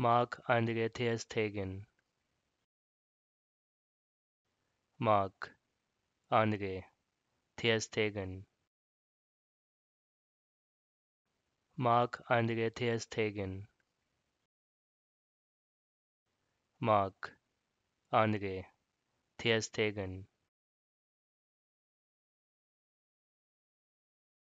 Mark Andre ter Stegen, Mark Andre ter Stegen, Mark Andre ter Stegen, Mark Andre ter Stegen